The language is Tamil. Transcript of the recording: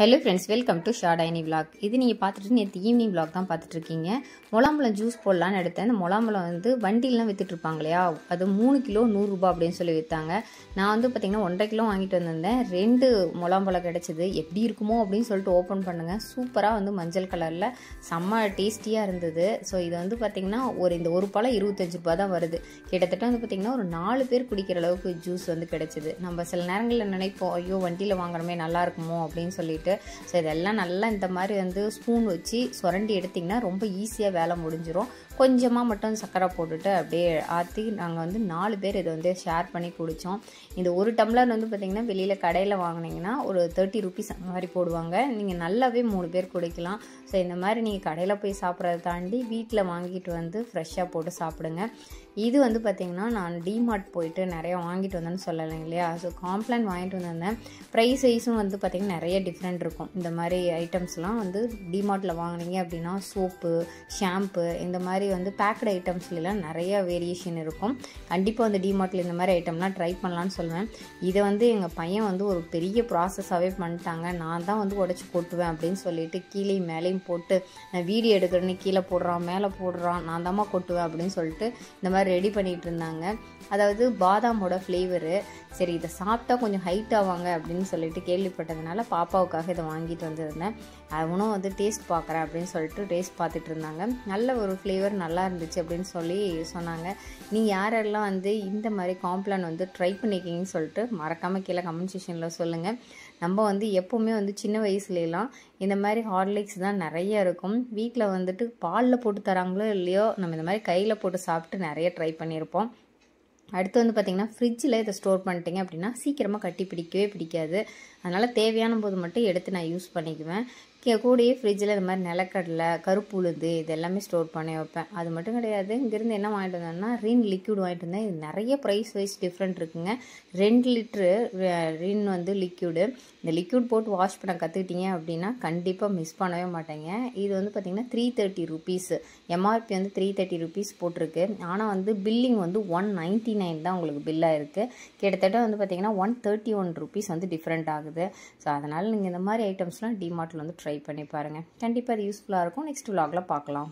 Hello friends welcome to short ஐனி vlog இது நீங்கள் பார்த்துட்டு நேற்று ஈவினிங் விளாக் தான் பார்த்துட்ருக்கீங்க முலாம்பழம் ஜூஸ் போடலான்னு எடுத்தேன். அந்த முலாம்பழம் வந்து வண்டியிலாம் விற்றுட்ருப்பாங்க இல்லையா? அது மூணு கிலோ நூறுரூபா அப்படின்னு சொல்லி விற்றாங்க நான் வந்து பார்த்திங்கன்னா ஒன்றரை கிலோ வாங்கிட்டு வந்திருந்தேன். ரெண்டு முலாம்பழம் கிடச்சிது. எப்படி இருக்குமோ அப்படின்னு சொல்லிட்டு ஓப்பன் பண்ணுங்கள் சூப்பராக வந்து மஞ்சள் கலரில் செம்ம டேஸ்டியாக இருந்தது. ஸோ இது வந்து பார்த்திங்கன்னா ஒரு இந்த ஒரு பழம் இருபத்தஞ்சு ரூபா தான் வருது. கிட்டத்தட்ட வந்து பார்த்திங்கன்னா ஒரு நாலு பேர் குடிக்கிற அளவுக்கு ஜூஸ் வந்து கிடச்சிது. நம்ம சில நேரங்களில் நினைப்போம் ஐயோ வண்டியில் வாங்குறமே நல்லா இருக்குமோ? அப்படின்னு சொல்லிட்டு. ஸோ இதெல்லாம் நல்லா இந்த மாதிரி வந்து ஸ்பூன் வச்சு சுரண்டி எடுத்திங்கன்னா ரொம்ப ஈஸியாக வேலை முடிஞ்சிடும் கொஞ்சமாக மட்டும் சர்க்கரை போட்டுட்டு அப்படியே ஆற்றி நாங்கள் வந்து நாலு பேர் இதை வந்து ஷேர் பண்ணி குடித்தோம் இந்த ஒரு டம்ளர் வந்து பார்த்திங்கன்னா வெளியில் கடையில் வாங்கினீங்கன்னா ஒரு தேர்ட்டி ருபீஸ் அந்த மாதிரி போடுவாங்க. நீங்கள் நல்லாவே மூணு பேர் குடிக்கலாம். ஸோ இந்த மாதிரி நீங்கள் கடையில் போய் சாப்பிட்றத தாண்டி வீட்டில் வாங்கிட்டு வந்து ஃப்ரெஷ்ஷாக போட்டு சாப்பிடுங்க. இது வந்து பார்த்திங்கன்னா நான் டிமார்ட் போயிட்டு நிறைய வாங்கிட்டு வந்தேன்னு சொல்லலைங்க இல்லையா? ஸோ காம்ப்ளான் வாங்கிட்டு வந்திருந்தேன். ப்ரைஸ் வைஸும் வந்து பார்த்திங்கன்னா நிறைய டிஃப்ரெண்ட் இருக்கும். இந்த மாதிரி ஐட்டம்ஸ்லாம் வந்து டிமார்ட்டில் வாங்கினீங்க அப்படின்னா சோப்பு ஷாம்பு இந்த மாதிரி வந்து பேக்கடு ஐட்டம்ஸ்லாம் நிறைய வேரியேஷன் இருக்கும். கண்டிப்பாக வந்து டிமார்ட்டில் இந்த மாதிரி ஐட்டம்லாம் ட்ரை பண்ணலான்னு சொல்லுவேன் இதை வந்து எங்கள் பையன் வந்து ஒரு பெரிய ப்ராசஸாகவே பண்ணிட்டாங்க. நான் தான் வந்து உடச்சி கொட்டுவேன் அப்படின்னு சொல்லிட்டு கீழே மேலேயும் போட்டு நான் வீடியோ எடுக்கிறேன்னு கீழே போடுறான் மேலே போடுறான் நான் தாம்மா கொட்டுவேன் அப்படின்னு சொல்லிட்டு இந்த மாதிரி ரெடி பண்ணிகிட்டு இருந்தாங்க. அதாவது பாதாமோட ஃப்ளேவரு சரி இதை சாப்பிட்டா கொஞ்சம் ஹைட் ஆவாங்க அப்படின்னு சொல்லிட்டு கேள்விப்பட்டதுனால பாப்பாவுக்காக இதை வாங்கிட்டு வந்திருந்தேன். அவனும் வந்து டேஸ்ட் பார்க்குறேன் அப்படின்னு சொல்லிட்டு டேஸ்ட் பார்த்துட்டு இருந்தாங்க. நல்ல ஒரு ஃப்ளேவர் நல்லா இருந்துச்சு அப்படின்னு சொல்லி சொன்னாங்க. நீங்கள் யாரெல்லாம் வந்து இந்த மாதிரி காம்ப்ளான் வந்து ட்ரை பண்ணிக்கிங்கன்னு சொல்லிட்டு மறக்காமல் கீழே கமெண்ட் செக்ஷனில் சொல்லுங்கள் நம்ம வந்து எப்போவுமே வந்து சின்ன வயசுலலாம் இந்த மாதிரி ஹார்லிக்ஸ் தான் நிறைய இருக்கும். வீட்டில் வந்துட்டு பாலில் போட்டு தராங்களோ இல்லையோ நம்ம இந்த மாதிரி கையில் போட்டு சாப்பிட்டு நிறைய ட்ரை பண்ணியிருப்போம் அடுத்து வந்து பார்த்திங்கன்னா ஃப்ரிட்ஜில் இதை ஸ்டோர் பண்ணிட்டீங்க அப்படின்னா சீக்கிரமாக கட்டி பிடிக்கவே பிடிக்காது. அதனால் தேவையான போது மட்டும் எடுத்து நான் யூஸ் பண்ணிக்குவேன். கூடயே ஃப்ரிட்ஜில் இந்த மாதிரி நிலக்கடலை கருப்பு உளுந்து இது எல்லாமே ஸ்டோர் பண்ணி வைப்பேன். அது மட்டும் கிடையாது இங்கேருந்து என்ன வாங்கிட்டு வந்தேன்னா ரின் லிக்யூட் வாங்கிட்டு வந்தேன். இது நிறைய ப்ரைஸ் வைஸ் டிஃப்ரெண்ட் இருக்குங்க. ரெண்டு லிட்ரு ரின் வந்து லிக்யூடு இந்த லிக்யூட் போட்டு வாஷ் பண்ண கற்றுக்கிட்டீங்க அப்படின்னா கண்டிப்பாக மிஸ் பண்ணவே மாட்டேங்க. இது வந்து பார்த்திங்கன்னா த்ரீ தேர்ட்டி ருபீஸ் எம்ஆர்பி வந்து த்ரீ தேர்ட்டி ருபீஸ் போட்டிருக்கு. ஆனால் வந்து பில்லிங் வந்து ஒன் நைன்ட்டி நைன் தான் உங்களுக்கு பில்லாக இருக்குது கிட்டத்தட்ட வந்து பார்த்திங்கன்னா ஒன் தேர்ட்டி ஒன் ருபீஸ் வந்து டிஃப்ரெண்ட் ஆகுது. ஸோ அதனால் நீங்கள் இந்த மாதிரி ஐட்டம்ஸ்லாம் டிமார்ட்டில் வந்து ட்ரை பண்ணி பாருங்கள் கண்டிப்பாக அது யூஸ்ஃபுல்லாக இருக்கும். நெக்ஸ்ட் விலாகில் பார்க்கலாம்